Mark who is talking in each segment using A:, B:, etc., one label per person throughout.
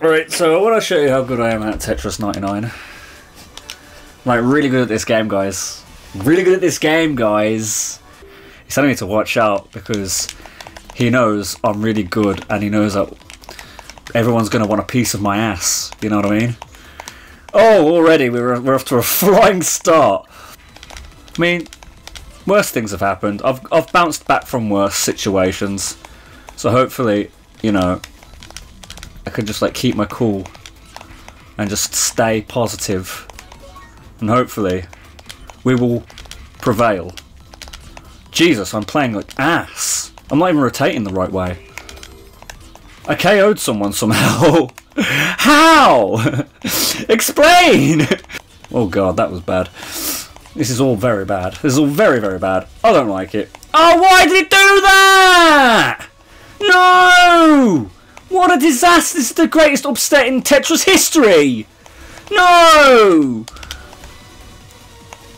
A: Right, so I want to show you how good I am at Tetris 99. like, really good at this game, guys. Really good at this game, guys. He's telling me to watch out because he knows I'm really good and he knows that everyone's going to want a piece of my ass. You know what I mean? Oh, already we're, we're off to a flying start. I mean, worse things have happened. I've, I've bounced back from worse situations. So hopefully, you know, I can just like keep my cool and just stay positive and hopefully we will prevail. Jesus, I'm playing like ass. I'm not even rotating the right way. I KO'd someone somehow. How? Explain! oh god, that was bad. This is all very bad. This is all very, very bad. I don't like it. Oh, why did it do that? No! What a disaster! This is the greatest upset in Tetris history! No!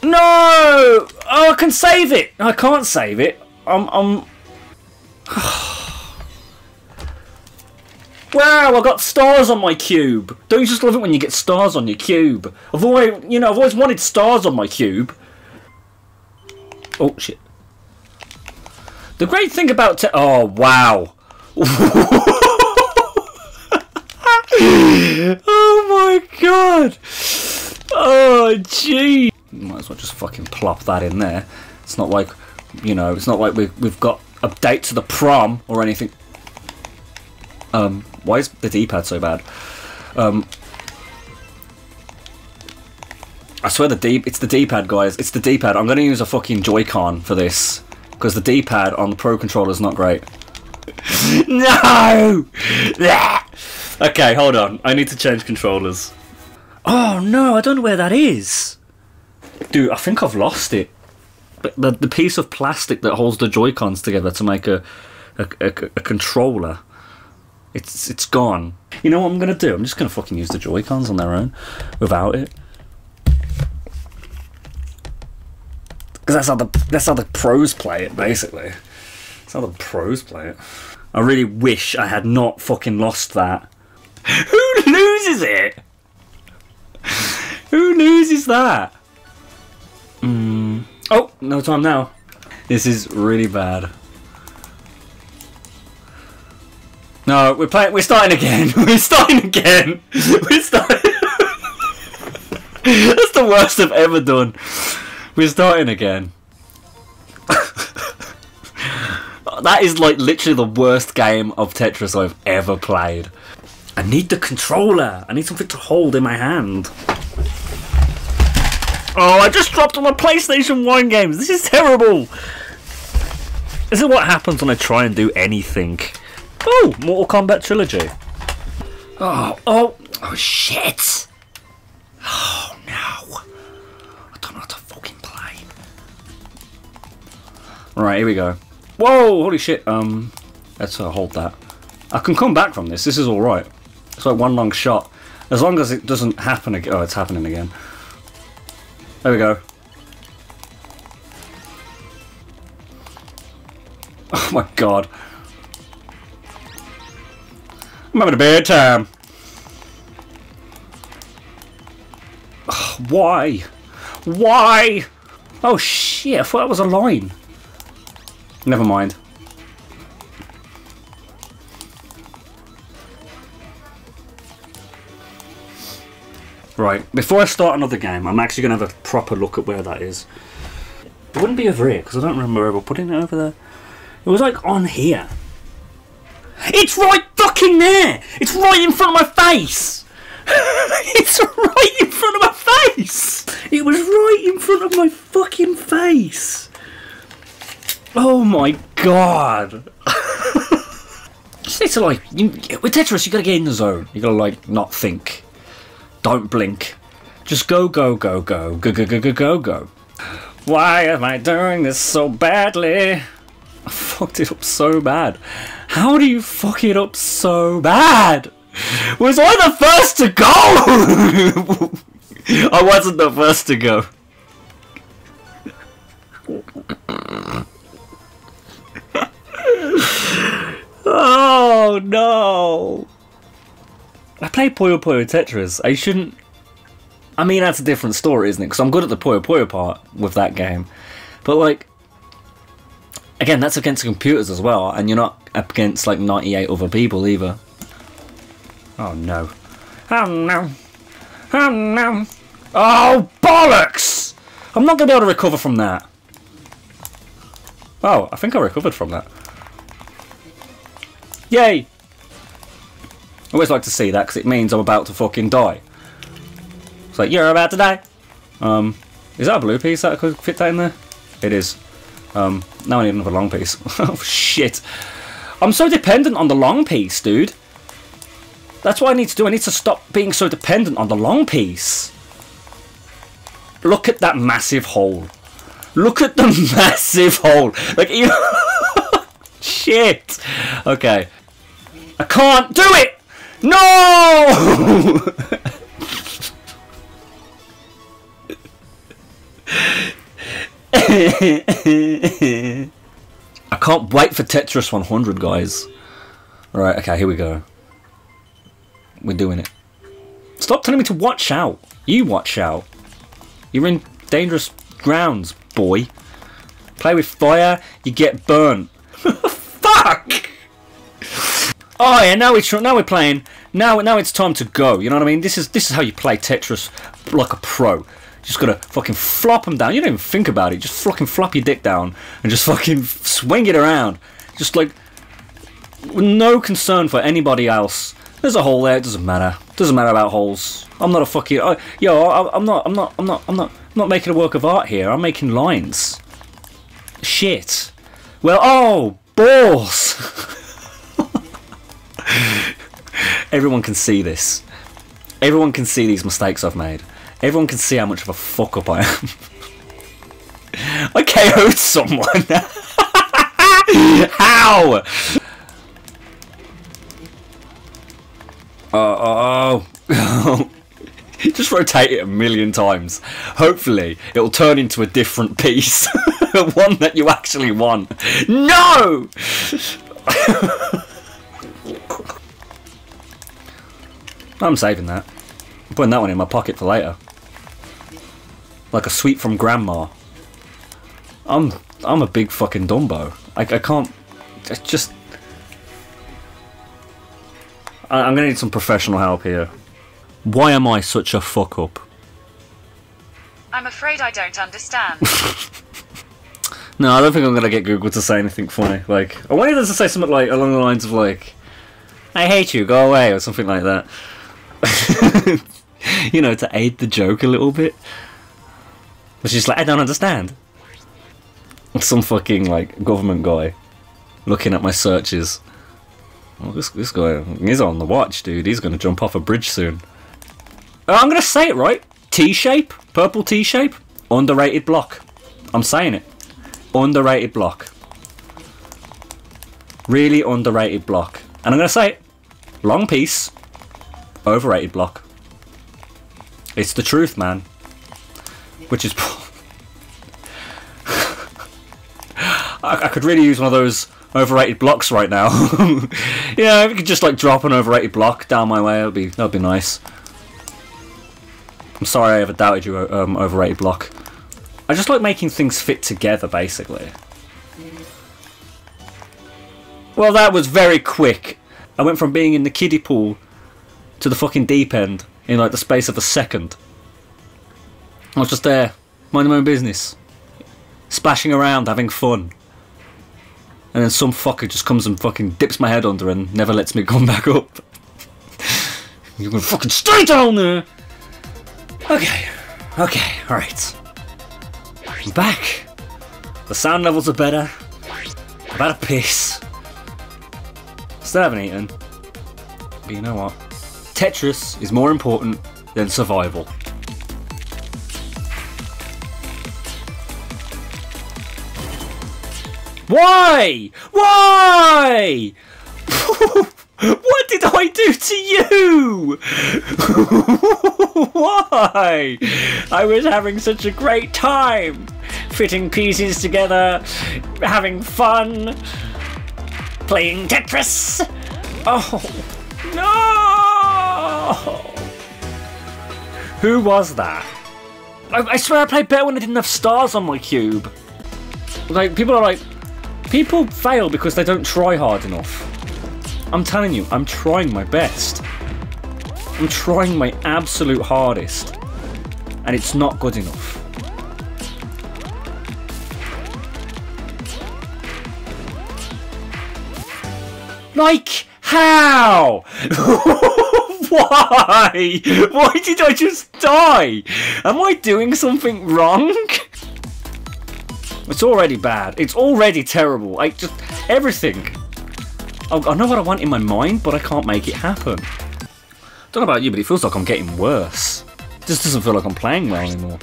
A: No! Oh, I can save it! I can't save it. I'm... I'm... wow, I got stars on my cube. Don't you just love it when you get stars on your cube? I've always, you know, I've always wanted stars on my cube. Oh, shit. The great thing about te- Oh, wow. oh my god! Oh gee! Might as well just fucking plop that in there. It's not like, you know, it's not like we, we've got a date to the prom or anything. Um, why is the D-pad so bad? Um, I swear the D, it's the D-pad, guys. It's the D-pad. I'm to use a fucking Joy-Con for this because the D-pad on the Pro controller is not great. no! okay, hold on. I need to change controllers. Oh no, I don't know where that is. Dude, I think I've lost it. But the, the piece of plastic that holds the Joy Cons together to make a a, a a, controller, it's it's gone. You know what I'm gonna do? I'm just gonna fucking use the Joy Cons on their own, without it. Because that's how the that's how the pros play it, basically. That's how the pros play it. I really wish I had not fucking lost that. Who loses it? Who loses that? Mm. Oh, no time now. This is really bad. No, we're playing. We're starting again. We're starting again. We're starting. That's the worst I've ever done. We're starting again. that is like literally the worst game of Tetris I've ever played. I need the controller. I need something to hold in my hand. Oh, I just dropped all my PlayStation 1 games. This is terrible. This is what happens when I try and do anything. Oh, Mortal Kombat Trilogy. Oh, oh, oh shit. Oh no. I don't know how to fucking play. Right, here we go. Whoa, holy shit. Um, let's uh, hold that. I can come back from this. This is alright. It's like one long shot. As long as it doesn't happen again. Oh, it's happening again. There we go. Oh my god. I'm having a bad time. why? Why? Oh shit, I thought that was a line. Never mind. Right, before I start another game, I'm actually going to have a proper look at where that is. It wouldn't be over here, because I don't remember ever putting it over there. It was like on here. It's right fucking there! It's right in front of my face! it's right in front of my face! It was right in front of my fucking face! Oh my god! it's like, you, with Tetris you gotta get in the zone. You gotta like, not think. Don't blink. Just go, go, go, go, go, go, go, go, go, go. Why am I doing this so badly? I fucked it up so bad. How do you fuck it up so bad? Was I the first to go? I wasn't the first to go. oh no. I play Puyo Puyo Tetris. I shouldn't. I mean, that's a different story, isn't it? Because I'm good at the Puyo Puyo part with that game. But, like, again, that's against computers as well, and you're not up against, like, 98 other people either. Oh, no. Oh, no. Oh, no. Oh, bollocks! I'm not going to be able to recover from that. Oh, I think I recovered from that. Yay! I always like to see that because it means I'm about to fucking die. It's like, you're about to die. Um, is that a blue piece that could fit that in there? It is. Um, now I need another long piece. oh shit. I'm so dependent on the long piece, dude. That's what I need to do. I need to stop being so dependent on the long piece. Look at that massive hole. Look at the massive hole. Like, you... shit. Okay. I can't do it! No! I can't wait for Tetris 100, guys. Right, okay, here we go. We're doing it. Stop telling me to watch out. You watch out. You're in dangerous grounds, boy. Play with fire, you get burnt. Fuck! Oh yeah, now we're now we're playing. Now now it's time to go. You know what I mean? This is this is how you play Tetris like a pro. Just gotta fucking flop them down. You don't even think about it. Just fucking flop your dick down and just fucking swing it around. Just like no concern for anybody else. There's a hole there. It doesn't matter. Doesn't matter about holes. I'm not a fucking. Uh, yo, I, I'm not. I'm not. I'm not. I'm not. I'm not making a work of art here. I'm making lines. Shit. Well, oh balls. Everyone can see this. Everyone can see these mistakes I've made. Everyone can see how much of a fuck up I am. I KO'd someone. how? Uh, uh, oh, oh, Just rotate it a million times. Hopefully, it'll turn into a different piece. One that you actually want. No! I'm saving that. I'm putting that one in my pocket for later. Like a sweet from grandma. I'm I'm a big fucking Dumbo. I, I can't. I just. I, I'm gonna need some professional help here. Why am I such a fuck up?
B: I'm afraid I don't understand.
A: no, I don't think I'm gonna get Google to say anything funny. Like, I wanted them to say something like along the lines of like, "I hate you, go away" or something like that. you know, to aid the joke a little bit. But she's like, I don't understand. Some fucking like government guy looking at my searches. Well, this this guy, he's on the watch, dude. He's gonna jump off a bridge soon. Uh, I'm gonna say it right. T-shape, purple T-shape, underrated block. I'm saying it. Underrated block. Really underrated block. And I'm gonna say it. Long piece, overrated block. It's the truth, man. Which is... I, I, could really use one of those overrated blocks right now. yeah, if you could just like drop an overrated block down my way, that'd be that'd be nice. I'm sorry I ever doubted you, um, overrated block. I just like making things fit together, basically. Well, that was very quick. I went from being in the kiddie pool to the fucking deep end in like the space of a second. I was just there, minding my own business, splashing around, having fun. And then some fucker just comes and fucking dips my head under and never lets me come back up. You're gonna fucking stay down there! Okay, okay, alright. I'm back. The sound levels are better. About a piss. Still haven't eaten. But you know what? Tetris is more important than survival. Why? Why? what did I do to you? Why? I was having such a great time. Fitting pieces together, having fun, playing Tetris. Oh, no! Who was that? I, I swear I played better when I didn't have stars on my cube. Like, people are like, people fail because they don't try hard enough. I'm telling you, I'm trying my best. I'm trying my absolute hardest. And it's not good enough. Like, how? Why? Why did I just die? Am I doing something wrong? It's already bad. It's already terrible. I just everything. I I know what I want in my mind, but I can't make it happen. Don't know about you, but it feels like I'm getting worse. It just doesn't feel like I'm playing well anymore.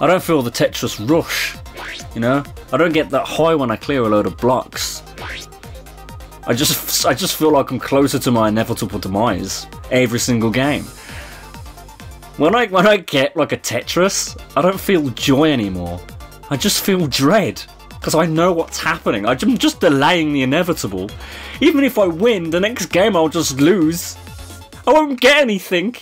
A: I don't feel the Tetris rush. You know, I don't get that high when I clear a load of blocks. I just, I just feel like I'm closer to my inevitable demise every single game. When I, when I get like a Tetris, I don't feel joy anymore. I just feel dread because I know what's happening. I'm just delaying the inevitable. Even if I win, the next game I'll just lose. I won't get anything.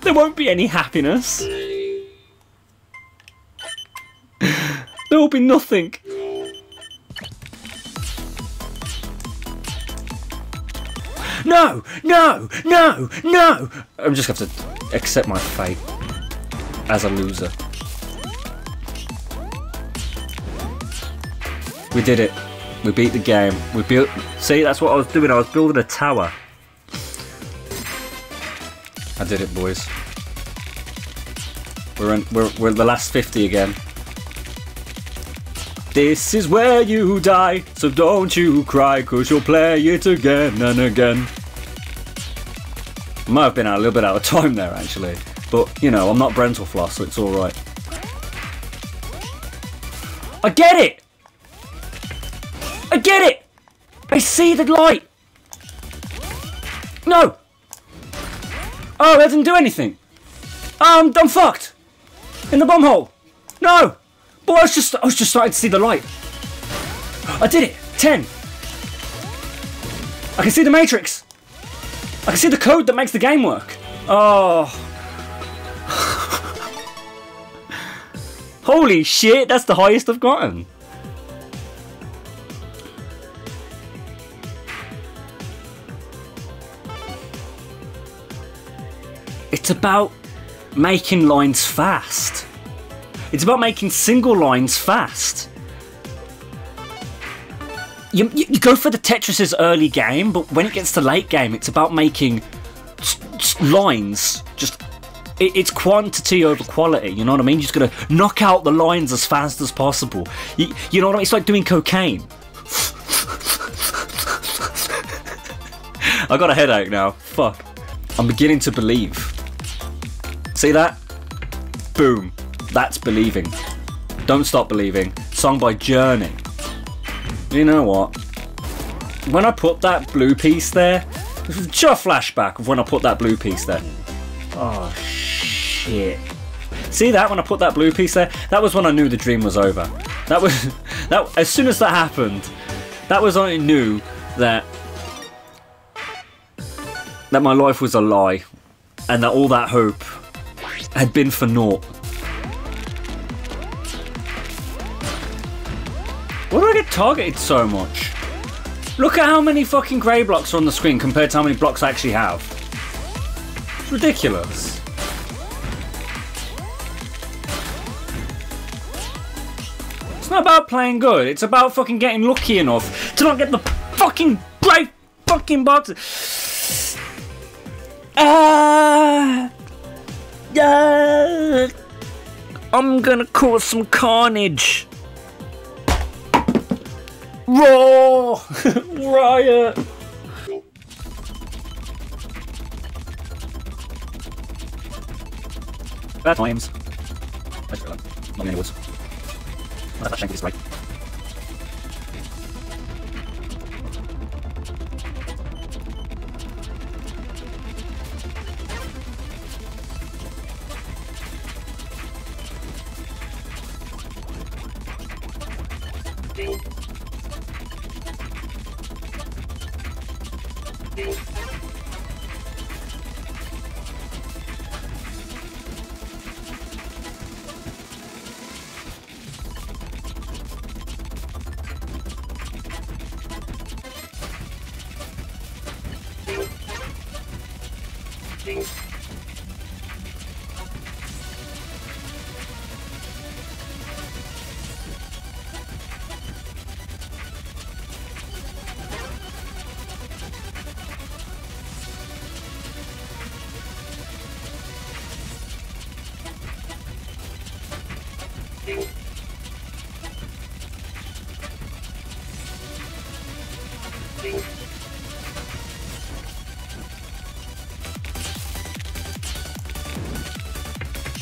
A: There won't be any happiness. there will be nothing. No, no, no, no! I'm just going to have to accept my fate as a loser. We did it. We beat the game. We built. See, that's what I was doing. I was building a tower. I did it, boys. We're in. We're we're the last fifty again. This is where you die, so don't you cry, cause you'll play it again and again. Might have been a little bit out of time there, actually. But, you know, I'm not Brentalfloss, so it's alright. I get it! I get it! I see the light! No! Oh, that didn't do anything! I'm fucked! In the bomb hole! No! But I was just I was just starting to see the light. I did it! Ten! I can see the matrix! I can see the code that makes the game work! Oh Holy shit, that's the highest I've gotten. It's about making lines fast. It's about making single lines fast. You, you, you, go for the Tetris's early game, but when it gets to late game, it's about making lines just. It, it's quantity over quality. You know what I mean? You're just gonna knock out the lines as fast as possible. You, you know what I mean? It's like doing cocaine. I got a headache now. Fuck. I'm beginning to believe. See that? Boom. That's believing. Don't stop believing. Song by Journey. You know what? When I put that blue piece there, just a flashback of when I put that blue piece there. Oh shit. See that when I put that blue piece there? That was when I knew the dream was over. That was that as soon as that happened, that was when I knew that that my life was a lie and that all that hope had been for naught. Targeted so much? Look at how many fucking grey blocks are on the screen compared to how many blocks I actually have. It's ridiculous. It's not about playing good, it's about fucking getting lucky enough to not get the fucking grey fucking boxes. Ah! Uh, I'm gonna cause some carnage. Raw! Riot! Bad times. That's good. Not many woods. That's a this right.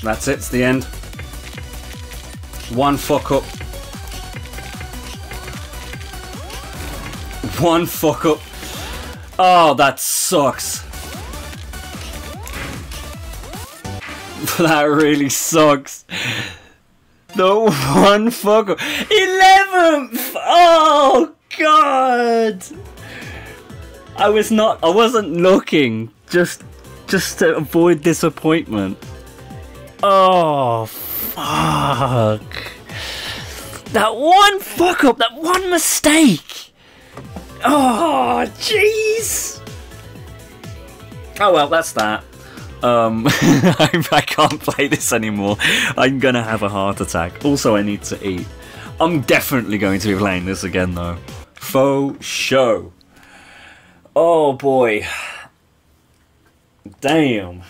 A: That's it, it's the end. One fuck up. One fuck up. Oh, that sucks. that really sucks. The one fuck up. 11th! Oh, God! I was not, I wasn't looking. Just, just to avoid disappointment. Oh, fuck. That one fuck up, that one mistake. Oh, jeez. Oh well, that's that. Um, I can't play this anymore. I'm gonna have a heart attack. Also, I need to eat. I'm definitely going to be playing this again though. Faux show. Oh boy. Damn.